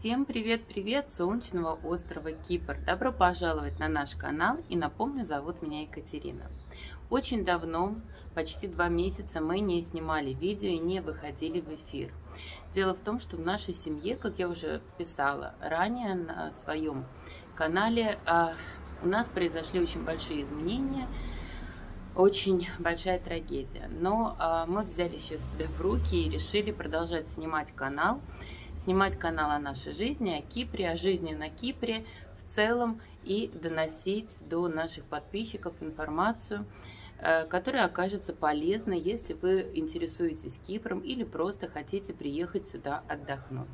Всем привет-привет солнечного острова Кипр! Добро пожаловать на наш канал и напомню, зовут меня Екатерина. Очень давно, почти два месяца, мы не снимали видео и не выходили в эфир. Дело в том, что в нашей семье, как я уже писала ранее на своем канале, а, у нас произошли очень большие изменения, очень большая трагедия. Но а, мы взяли сейчас себя в руки и решили продолжать снимать канал снимать канал о нашей жизни, о Кипре, о жизни на Кипре в целом и доносить до наших подписчиков информацию, э, которая окажется полезной, если вы интересуетесь Кипром или просто хотите приехать сюда отдохнуть.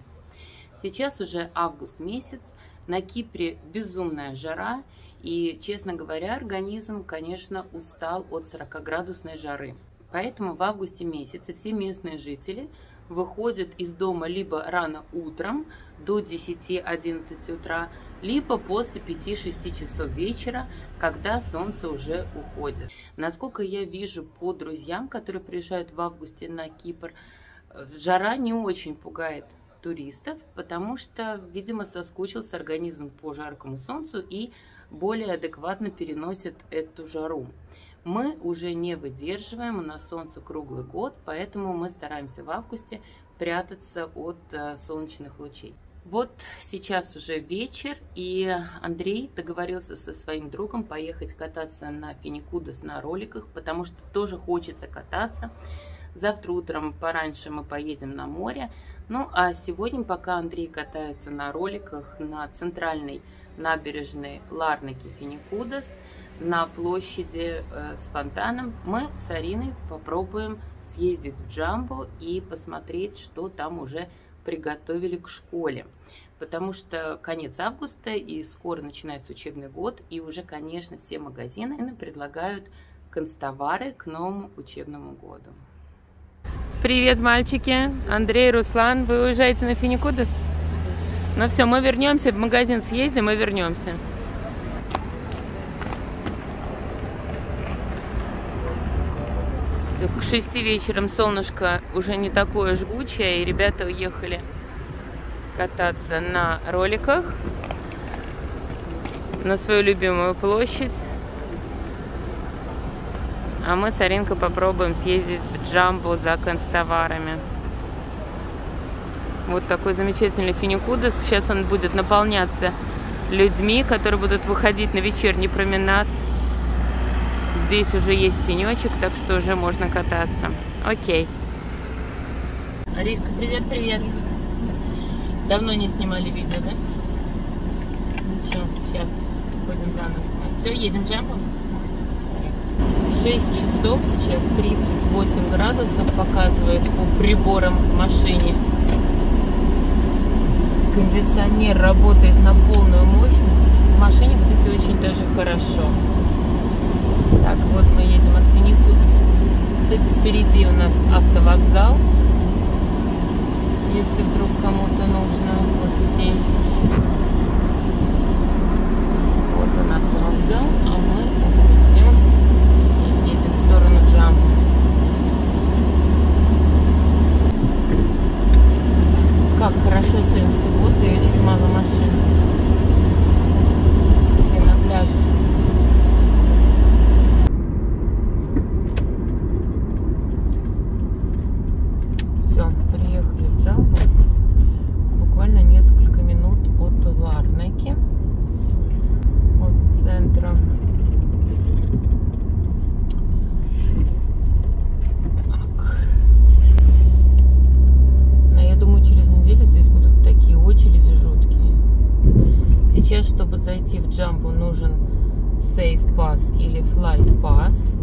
Сейчас уже август месяц, на Кипре безумная жара, и, честно говоря, организм, конечно, устал от 40-градусной жары. Поэтому в августе месяце все местные жители выходят из дома либо рано утром до 10-11 утра, либо после 5-6 часов вечера, когда солнце уже уходит. Насколько я вижу по друзьям, которые приезжают в августе на Кипр, э, жара не очень пугает туристов, потому что, видимо, соскучился организм по жаркому солнцу и более адекватно переносит эту жару мы уже не выдерживаем, у нас солнце круглый год, поэтому мы стараемся в августе прятаться от э, солнечных лучей. Вот сейчас уже вечер, и Андрей договорился со своим другом поехать кататься на Финикудас на роликах, потому что тоже хочется кататься. Завтра утром пораньше мы поедем на море. Ну, а сегодня, пока Андрей катается на роликах на центральной набережной Ларнаки Финикудас – на площади э, с фонтаном, мы с Ариной попробуем съездить в Джамбо и посмотреть, что там уже приготовили к школе. Потому что конец августа и скоро начинается учебный год, и уже, конечно, все магазины предлагают констовары к новому учебному году. Привет, мальчики! Андрей, Руслан, вы уезжаете на Финикудас? Ну все, мы вернемся, в магазин съездим и вернемся. К шести вечером солнышко уже не такое жгучее, и ребята уехали кататься на роликах на свою любимую площадь. А мы с Аринкой попробуем съездить в Джамбо за констоварами. Вот такой замечательный финикудос. Сейчас он будет наполняться людьми, которые будут выходить на вечерний променад. Здесь уже есть тенечек, так что уже можно кататься. Окей. Аришка, привет-привет. Давно не снимали видео, да? Все, сейчас будем заново снимать. Все, едем джампом? 6 часов, сейчас 38 градусов показывает по приборам в машине. Кондиционер работает на полную мощность. В машине, кстати, очень даже хорошо. Так, вот мы едем от Финикудас. Кстати, впереди у нас автовокзал. Если вдруг кому-то нужно вот здесь. Вот он автовокзал, а мы идем и едем в сторону Джамбу. Как хорошо сегодня суббота и очень мало машин. Все на пляже. Jumbo нужен Safe Pass или Flight Pass.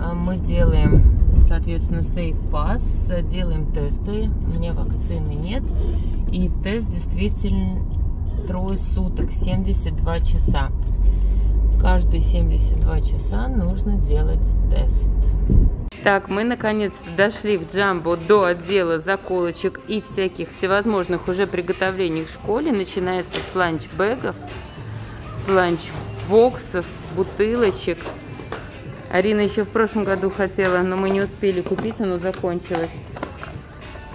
А мы делаем, соответственно, Safe Pass, делаем тесты. У меня вакцины нет. И тест действительно трое суток, 72 часа. Каждые 72 часа нужно делать тест. Так, мы наконец-то дошли в Джамбо до отдела заколочек и всяких всевозможных уже приготовлений в школе. Начинается с ланчбэгов, с ланчбоксов, бутылочек. Арина еще в прошлом году хотела, но мы не успели купить, оно закончилось.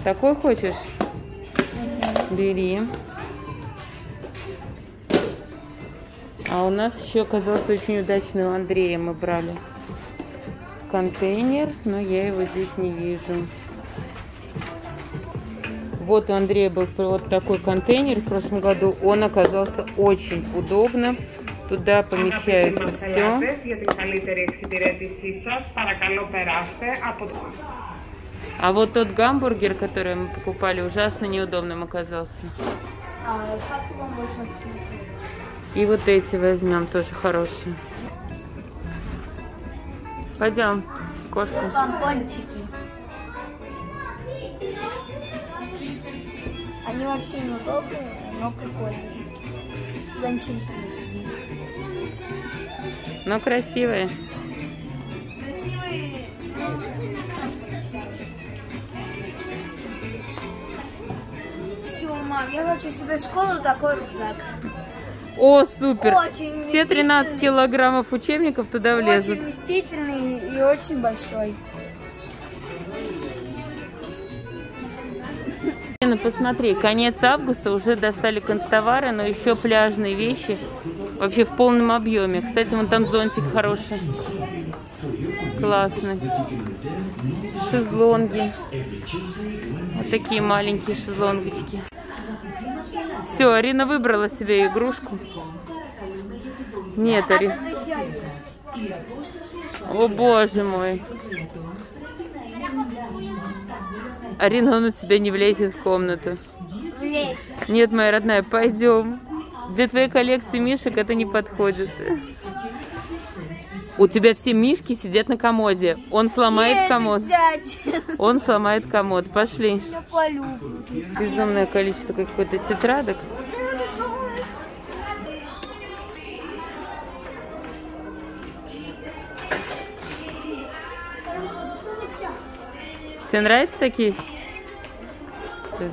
Такой хочешь? Бери. А у нас еще оказался очень удачный у Андрея. Мы брали контейнер, но я его здесь не вижу. Вот у Андрея был вот такой контейнер в прошлом году. Он оказался очень удобным. Туда помещается все. А вот тот гамбургер, который мы покупали, ужасно неудобным оказался. И вот эти возьмем, тоже хорошие. Пойдем, кошка. Помпончики. Они вообще неудобные, но прикольные. Ланчей принести. Но красивые. Красивые. Все, мам, я хочу себе в школу такой рюкзак. О, супер! Очень Все 13 килограммов учебников туда влезут. Очень вместительный и очень большой. Посмотри, конец августа уже достали констовары, но еще пляжные вещи вообще в полном объеме. Кстати, вон там зонтик хороший. Классный. Шезлонги. Вот такие маленькие шезлонгочки. Все, Арина выбрала себе игрушку. Нет, Арина. О, боже мой. Арина, он у тебя не влезет в комнату. Нет, моя родная, пойдем. Для твоей коллекции мишек это не подходит. У тебя все мишки сидят на комоде. Он сломает Нет, комод. Взять. Он сломает комод. Пошли. Безумное количество какой-то тетрадок. Тебе нравятся такие? Тут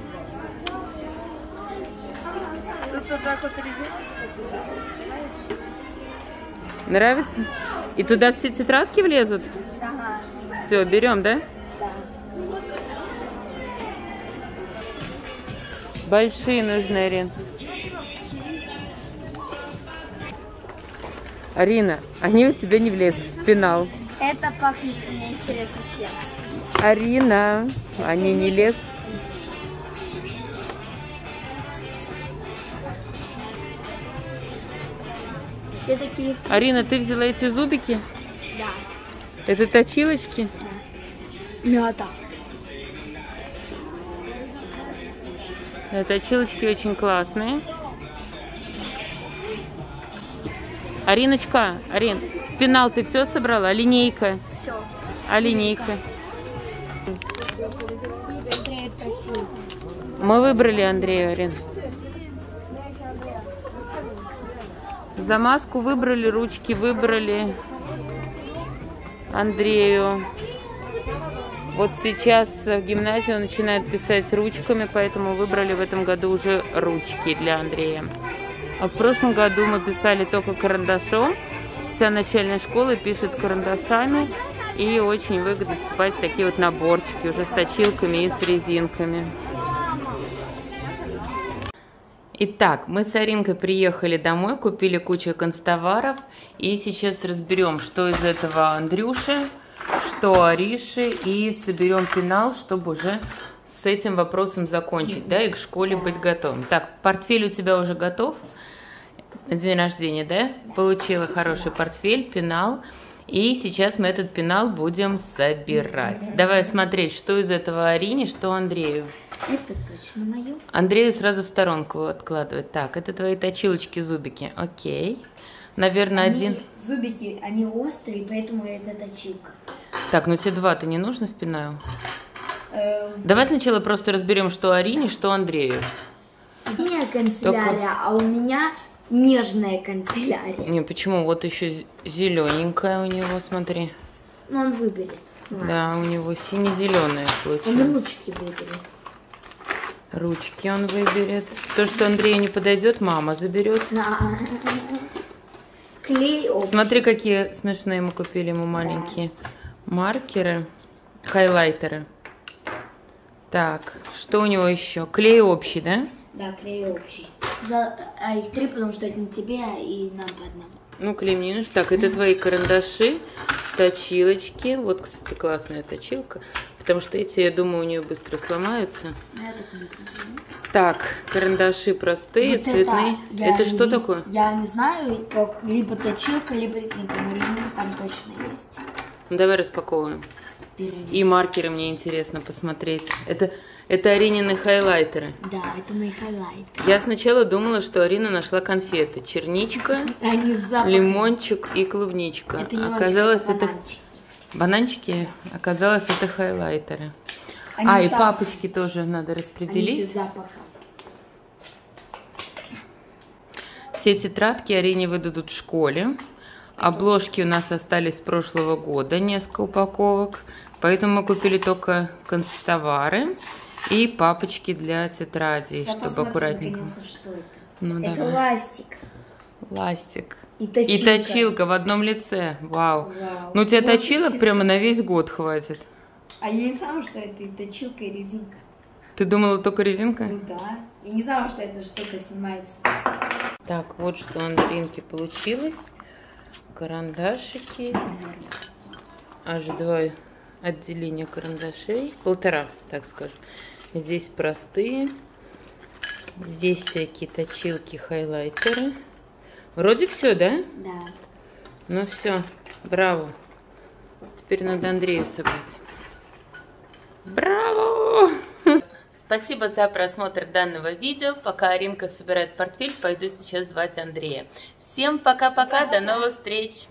вот так вот Нравится? И туда все тетрадки влезут? Ага. Все, берем, да? Да. Большие нужны, Арин. Арина, они у тебя не влезут в пенал. Это пахнет мне интересно чем. Арина, они не лезут. Все такие вкусные. Арина, ты взяла эти зубики? Да. Это точилочки? Да. Мята. Да, точилочки очень классные. Ариночка, Арин, пенал ты все собрала? Линейка? Все. А линейка? Мы выбрали Андрея, Арин. Замазку выбрали, ручки выбрали Андрею. Вот сейчас в гимназию начинает писать ручками, поэтому выбрали в этом году уже ручки для Андрея. А в прошлом году мы писали только карандашом. Вся начальная школа пишет карандашами. И очень выгодно покупать такие вот наборчики уже с точилками и с резинками. Итак, мы с Аринкой приехали домой, купили кучу констоваров. И сейчас разберем, что из этого Андрюши, что Ариши. И соберем пенал, чтобы уже с этим вопросом закончить, да, и к школе быть готовым. Так, портфель у тебя уже готов на день рождения, да? Получила хороший портфель, пенал. И сейчас мы этот пенал будем собирать. Давай смотреть, что из этого Арине, что Андрею. Это точно мое. Андрею сразу в сторонку откладывать. Так, это твои точилочки, зубики. Окей. Наверное, они, один... Зубики, они острые, поэтому это точилка. Так, ну тебе два-то не нужно в пенал? Эм... Давай сначала просто разберем, что Арине, что Андрею. Синяя канцелярия, Только... а у меня нежная канцелярия. Не, почему? Вот еще зелененькая у него, смотри. Ну, он выберет. Да, у него сине-зеленая получилось. Он ручки выберет. Ручки он выберет. То, что Андрею не подойдет, мама заберет. Да. Клей общий. Смотри, какие смешные мы купили ему маленькие да. маркеры, хайлайтеры. Так, что у него еще? Клей общий, да? Да, клей общий. За- А их три, потому что один тебе и нам по одному. Ну, не нужен. Так, это твои карандаши, точилочки. Вот, кстати, классная точилка. Потому что эти, я думаю, у нее быстро сломаются. Я так не карандаши простые, Вот цветные. Это, не что ви- такое? Я не знаю, либо точилка, либо резинка, но резинка там точно есть. Ну, давай распаковываем. И маркеры мне интересно посмотреть. Это, это Аринины хайлайтеры. Да, это мои хайлайты. Я сначала думала, что Арина нашла конфеты. Черничка, Они лимончик и клубничка. Это Оказалось, это бананчики. бананчики. Оказалось, это хайлайтеры. Они а, и запахом. папочки тоже надо Они распределить. с запахом. Все тетрадки Арине выдадут в школе. Обложки у нас остались с прошлого года, несколько упаковок. Поэтому мы купили только констовары и папочки для тетрадей, Сейчас чтобы аккуратненько. что это. Ну это давай. ластик. Ластик. И точилка. И точилка в одном лице. Вау. Вау. Ну у тебя Вот точилок точилка. прямо на весь год хватит. А я не знала, что это и точилка, и резинка. Ты думала только резинка? Ну да. Я не знала, что эта штука снимается. Так, вот что у Андринки получилось. Карандашики. Аж два отделения карандашей. Полтора, так скажем. Здесь простые. Здесь всякие точилки, хайлайтеры. Вроде все, да? Да. Ну все, браво. Теперь надо Андрею собрать. Браво! Спасибо за просмотр данного видео. Пока Аринка собирает портфель, пойду сейчас звать Андрея. Всем пока-пока, до новых встреч!